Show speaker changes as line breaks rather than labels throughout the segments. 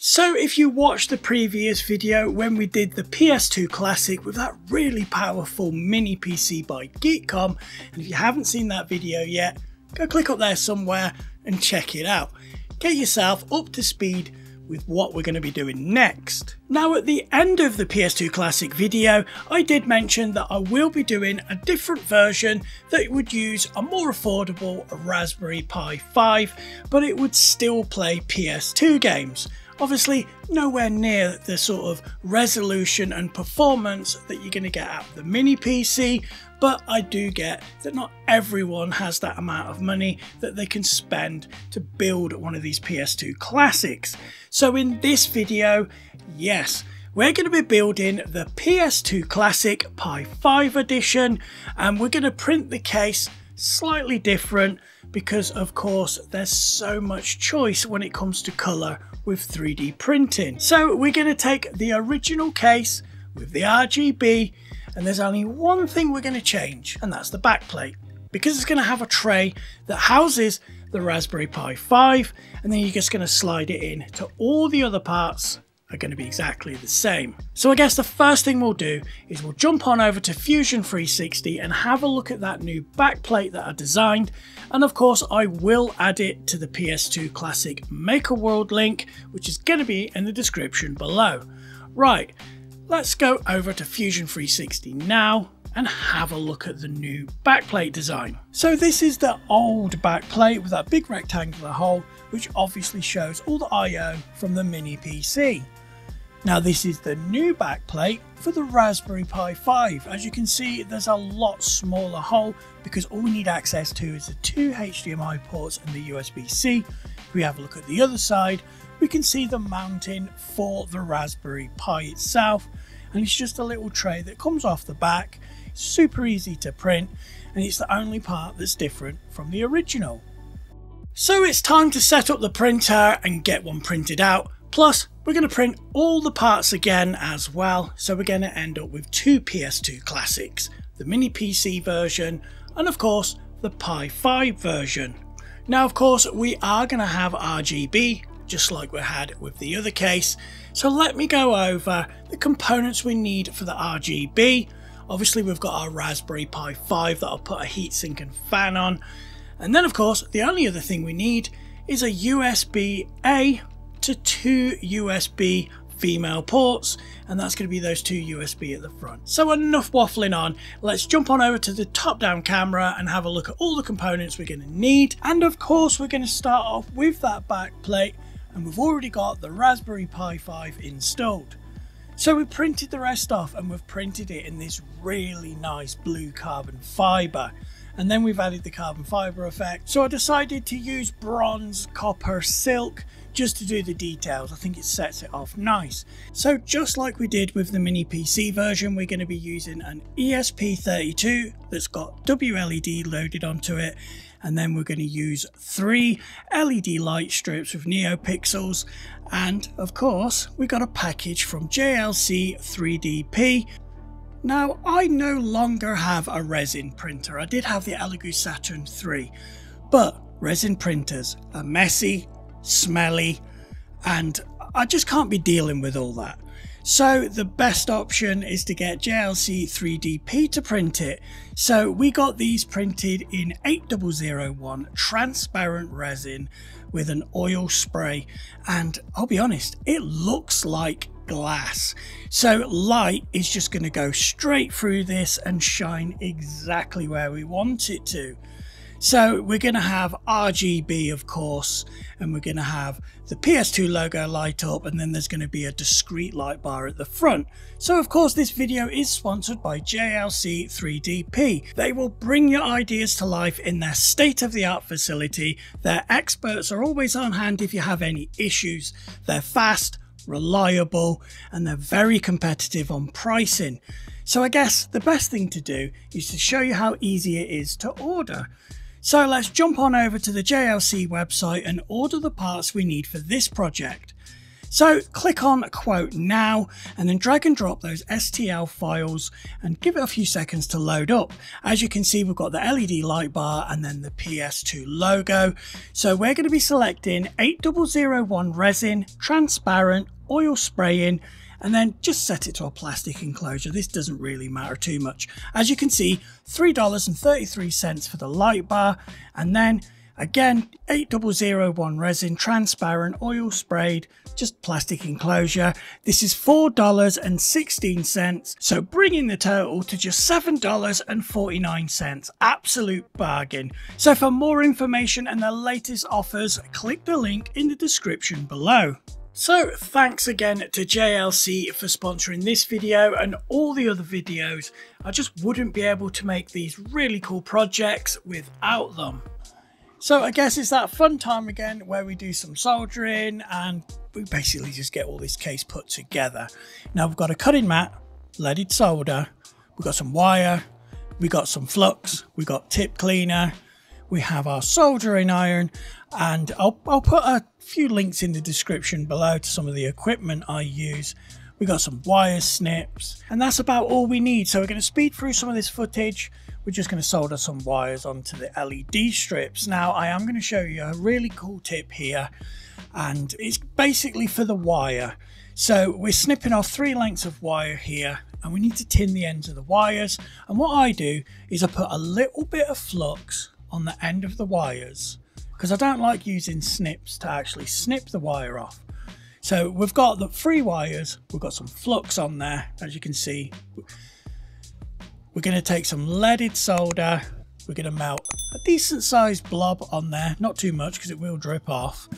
So if you watched the previous video when we did the PS2 Classic with that really powerful mini PC by Geekom, and if you haven't seen that video yet, go click up there somewhere and check it out. Get yourself up to speed with what we're going to be doing next. Now at the end of the PS2 Classic video, I did mention that I will be doing a different version that would use a more affordable Raspberry Pi 5, but it would still play PS2 games. Obviously, nowhere near the sort of resolution and performance that you're going to get out of the mini PC, but I do get that not everyone has that amount of money that they can spend to build one of these PS2 classics. So in this video, yes, we're going to be building the PS2 Classic Pi 5 edition and we're going to print the case slightly different because of course there's so much choice when it comes to colour with 3D printing. So we're going to take the original case with the RGB and there's only one thing we're going to change and that's the backplate because it's going to have a tray that houses the Raspberry Pi 5 and then you're just going to slide it in to all the other parts are going to be exactly the same. So I guess the first thing we'll do is we'll jump on over to Fusion 360 and have a look at that new backplate that I designed and of course I will add it to the PS2 Classic Maker World link which is going to be in the description below. Right, let's go over to Fusion 360 now and have a look at the new backplate design. So this is the old backplate with that big rectangular hole which obviously shows all the I.O. from the mini PC. Now this is the new backplate for the Raspberry Pi 5. As you can see there's a lot smaller hole because all we need access to is the two HDMI ports and the USB-C. If we have a look at the other side we can see the mounting for the Raspberry Pi itself and it's just a little tray that comes off the back, super easy to print and it's the only part that's different from the original. So it's time to set up the printer and get one printed out Plus, we're going to print all the parts again as well, so we're going to end up with two PS2 classics, the mini PC version and of course the Pi 5 version. Now of course we are going to have RGB, just like we had with the other case, so let me go over the components we need for the RGB. Obviously we've got our Raspberry Pi 5 that I'll put a heatsink and fan on, and then of course the only other thing we need is a USB-A to two USB female ports and that's going to be those two USB at the front. So enough waffling on, let's jump on over to the top down camera and have a look at all the components we're going to need and of course we're going to start off with that back plate and we've already got the Raspberry Pi 5 installed. So we printed the rest off and we've printed it in this really nice blue carbon fibre and then we've added the carbon fibre effect. So I decided to use bronze, copper, silk just to do the details. I think it sets it off nice. So just like we did with the mini PC version, we're going to be using an ESP32 that's got WLED loaded onto it. And then we're going to use three LED light strips with NeoPixels. And of course, we got a package from JLC 3DP now, I no longer have a resin printer. I did have the Elegoo Saturn 3, but resin printers are messy, smelly, and I just can't be dealing with all that. So the best option is to get JLC 3DP to print it. So we got these printed in 8001 transparent resin with an oil spray and I'll be honest, it looks like glass. So light is just going to go straight through this and shine exactly where we want it to. So we're going to have RGB of course and we're going to have the PS2 logo light up and then there's going to be a discrete light bar at the front. So of course this video is sponsored by JLC 3DP. They will bring your ideas to life in their state-of-the-art facility. Their experts are always on hand if you have any issues. They're fast, reliable, and they're very competitive on pricing. So I guess the best thing to do is to show you how easy it is to order. So let's jump on over to the JLC website and order the parts we need for this project. So click on quote now and then drag and drop those STL files and give it a few seconds to load up. As you can see, we've got the LED light bar and then the PS2 logo. So we're going to be selecting 8001 resin, transparent, oil spraying, and then just set it to a plastic enclosure. This doesn't really matter too much. As you can see, $3.33 for the light bar, and then again, 8001 resin, transparent, oil sprayed, just plastic enclosure. This is $4.16, so bringing the total to just $7.49. Absolute bargain. So for more information and the latest offers, click the link in the description below. So thanks again to JLC for sponsoring this video and all the other videos. I just wouldn't be able to make these really cool projects without them. So I guess it's that fun time again where we do some soldering and we basically just get all this case put together. Now we've got a cutting mat, leaded solder, we've got some wire, we've got some flux, we've got tip cleaner, we have our soldering iron and I'll, I'll put a few links in the description below to some of the equipment I use. We got some wire snips and that's about all we need. So we're going to speed through some of this footage. We're just going to solder some wires onto the LED strips. Now I am going to show you a really cool tip here and it's basically for the wire. So we're snipping off three lengths of wire here and we need to tin the ends of the wires. And what I do is I put a little bit of flux on the end of the wires because I don't like using snips to actually snip the wire off. So we've got the three wires, we've got some flux on there, as you can see. We're going to take some leaded solder, we're going to melt a decent sized blob on there, not too much because it will drip off.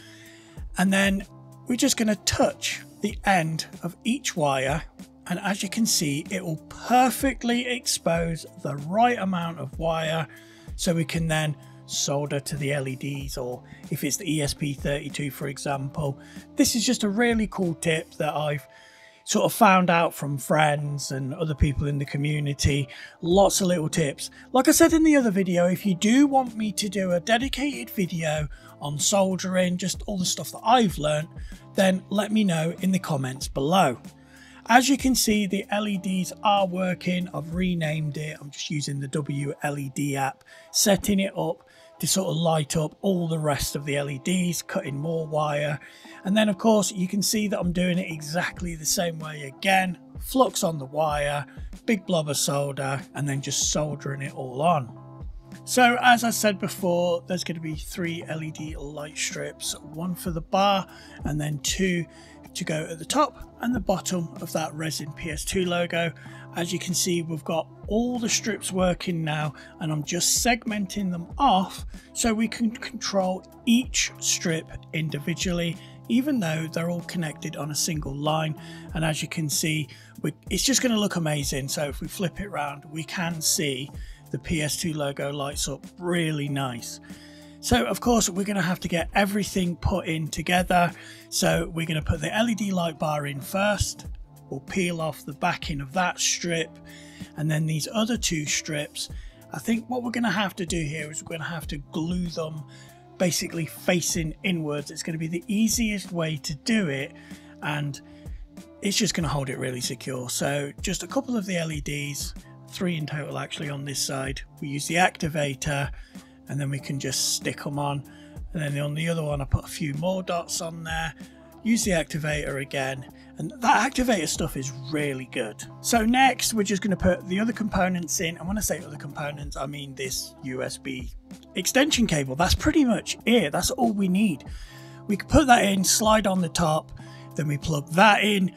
And then we're just going to touch the end of each wire and as you can see it will perfectly expose the right amount of wire so we can then solder to the LEDs or if it's the ESP32 for example. This is just a really cool tip that I've sort of found out from friends and other people in the community. Lots of little tips. Like I said in the other video, if you do want me to do a dedicated video on soldering, just all the stuff that I've learned, then let me know in the comments below. As you can see, the LEDs are working. I've renamed it. I'm just using the WLED app, setting it up to sort of light up all the rest of the LEDs, cutting more wire. And then of course you can see that I'm doing it exactly the same way again. Flux on the wire, big blob of solder, and then just soldering it all on. So as I said before, there's going to be three LED light strips, one for the bar and then two to go at the top and the bottom of that resin PS2 logo. As you can see, we've got all the strips working now and I'm just segmenting them off so we can control each strip individually even though they're all connected on a single line. And as you can see we, it's just going to look amazing. So if we flip it around we can see the PS2 logo lights up really nice so of course we're going to have to get everything put in together. So we're going to put the LED light bar in first. We'll peel off the backing of that strip and then these other two strips. I think what we're going to have to do here is we're going to have to glue them basically facing inwards. It's going to be the easiest way to do it and it's just going to hold it really secure. So just a couple of the LEDs, three in total actually on this side. We use the activator and then we can just stick them on. And then on the other one I put a few more dots on there. Use the activator again. And that activator stuff is really good. So next we're just going to put the other components in. And when I say other components I mean this USB extension cable. That's pretty much it. That's all we need. We can put that in slide on the top. Then we plug that in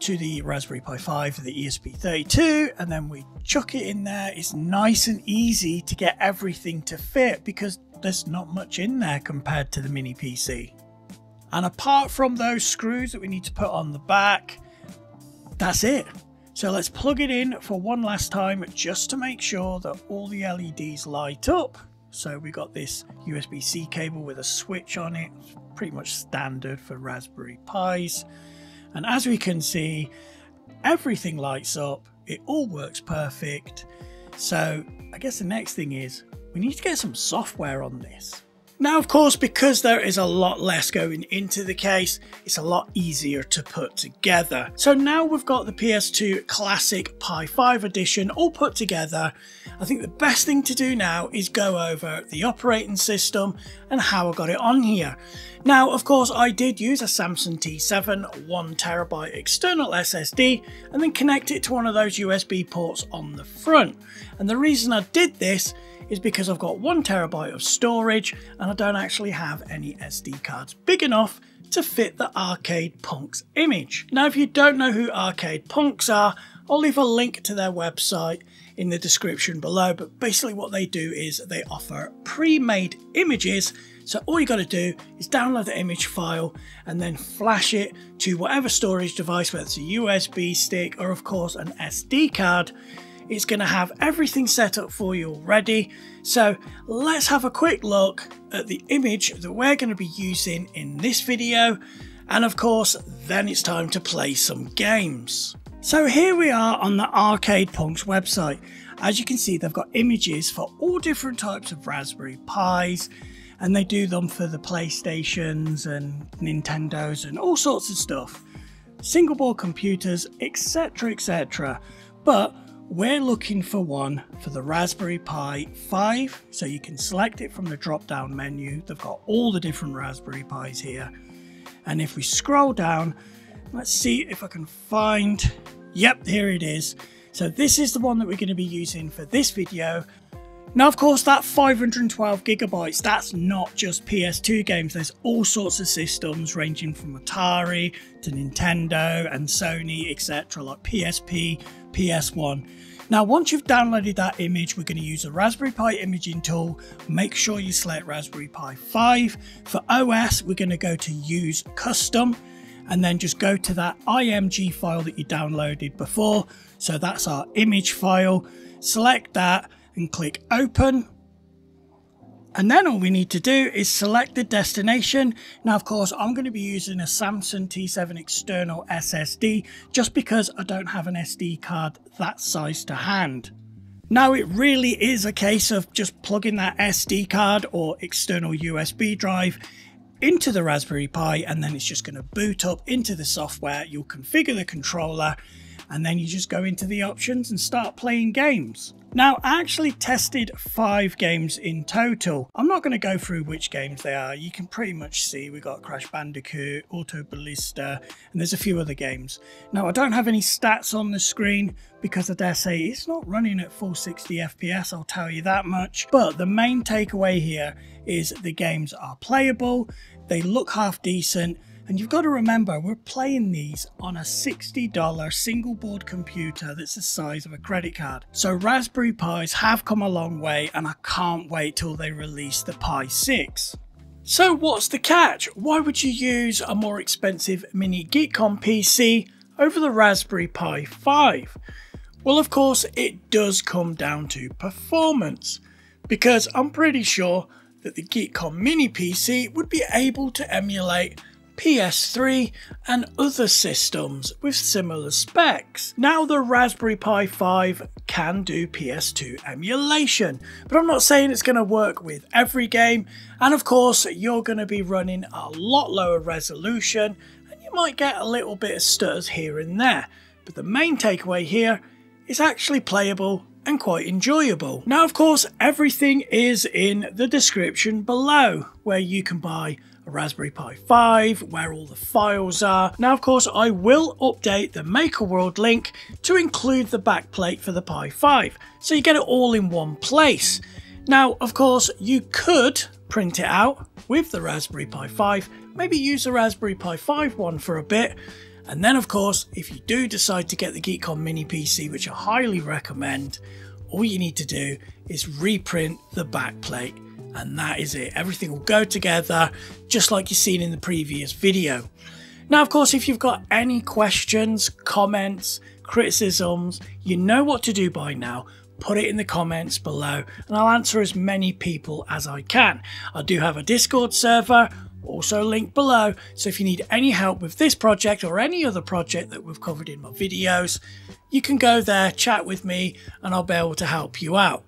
to the Raspberry Pi 5 the ESP32 and then we chuck it in there. It's nice and easy to get everything to fit because there's not much in there compared to the mini PC. And apart from those screws that we need to put on the back, that's it. So let's plug it in for one last time just to make sure that all the LEDs light up. So we got this USB-C cable with a switch on it, pretty much standard for Raspberry Pis. And as we can see, everything lights up, it all works perfect. So I guess the next thing is we need to get some software on this. Now, of course, because there is a lot less going into the case, it's a lot easier to put together. So now we've got the PS2 Classic Pi 5 edition all put together. I think the best thing to do now is go over the operating system and how I got it on here. Now, of course, I did use a Samsung T7 1TB external SSD and then connect it to one of those USB ports on the front. And the reason I did this is because I've got one terabyte of storage and I don't actually have any SD cards big enough to fit the Arcade Punks image. Now if you don't know who Arcade Punks are, I'll leave a link to their website in the description below but basically what they do is they offer pre-made images so all you got to do is download the image file and then flash it to whatever storage device whether it's a USB stick or of course an SD card it's going to have everything set up for you already. So let's have a quick look at the image that we're going to be using in this video. And of course, then it's time to play some games. So here we are on the Arcade Punks website. As you can see, they've got images for all different types of Raspberry Pis, and they do them for the PlayStations and Nintendos and all sorts of stuff. Single board computers, etc, etc. But we're looking for one for the Raspberry Pi 5, so you can select it from the drop down menu. They've got all the different Raspberry Pis here. And if we scroll down, let's see if I can find, yep, here it is. So this is the one that we're going to be using for this video. Now, of course, that 512 gigabytes, that's not just PS2 games. There's all sorts of systems ranging from Atari to Nintendo and Sony, etc., like PSP, PS1. Now, once you've downloaded that image, we're going to use a Raspberry Pi imaging tool. Make sure you select Raspberry Pi 5. For OS, we're going to go to Use Custom and then just go to that IMG file that you downloaded before. So that's our image file. Select that and click Open. And then all we need to do is select the destination. Now, of course, I'm going to be using a Samsung T7 external SSD just because I don't have an SD card that size to hand. Now, it really is a case of just plugging that SD card or external USB drive into the Raspberry Pi and then it's just going to boot up into the software. You'll configure the controller and then you just go into the options and start playing games. Now, I actually tested five games in total. I'm not going to go through which games they are. You can pretty much see we got Crash Bandicoot, Auto Modellista, and there's a few other games. Now, I don't have any stats on the screen because I dare say it's not running at full 60 FPS, I'll tell you that much. But the main takeaway here is the games are playable, they look half decent, and you've got to remember, we're playing these on a $60 single board computer that's the size of a credit card. So Raspberry Pis have come a long way and I can't wait till they release the Pi 6. So what's the catch? Why would you use a more expensive mini Geekom PC over the Raspberry Pi 5? Well, of course, it does come down to performance, because I'm pretty sure that the Geekom mini PC would be able to emulate PS3 and other systems with similar specs. Now the Raspberry Pi 5 can do PS2 emulation, but I'm not saying it's going to work with every game and of course you're going to be running a lot lower resolution and you might get a little bit of stutters here and there, but the main takeaway here is actually playable and quite enjoyable. Now of course everything is in the description below where you can buy a Raspberry Pi 5, where all the files are. Now, of course, I will update the Maker World link to include the backplate for the Pi 5, so you get it all in one place. Now, of course, you could print it out with the Raspberry Pi 5, maybe use the Raspberry Pi 5 one for a bit, and then, of course, if you do decide to get the Geekom Mini PC, which I highly recommend, all you need to do is reprint the backplate and that is it. Everything will go together just like you've seen in the previous video. Now, of course, if you've got any questions, comments, criticisms, you know what to do by now. Put it in the comments below and I'll answer as many people as I can. I do have a Discord server, also linked below, so if you need any help with this project or any other project that we've covered in my videos, you can go there, chat with me, and I'll be able to help you out.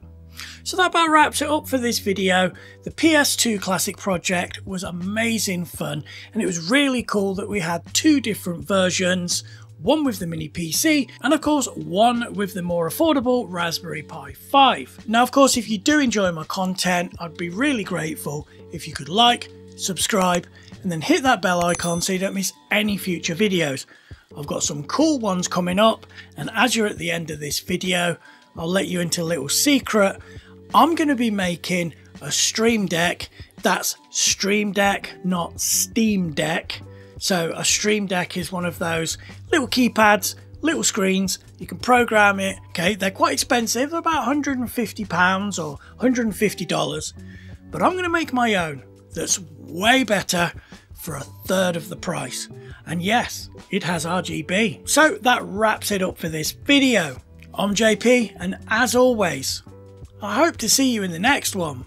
So that about wraps it up for this video. The PS2 Classic project was amazing fun and it was really cool that we had two different versions one with the mini PC, and of course one with the more affordable Raspberry Pi 5. Now of course if you do enjoy my content, I'd be really grateful if you could like, subscribe, and then hit that bell icon so you don't miss any future videos. I've got some cool ones coming up, and as you're at the end of this video, I'll let you into a little secret. I'm going to be making a Stream Deck. That's Stream Deck, not Steam Deck. So a Stream Deck is one of those little keypads, little screens. You can program it. Okay, they're quite expensive. They're about 150 pounds or 150 dollars. But I'm going to make my own. That's way better for a third of the price. And yes, it has RGB. So that wraps it up for this video. I'm JP, and as always, I hope to see you in the next one.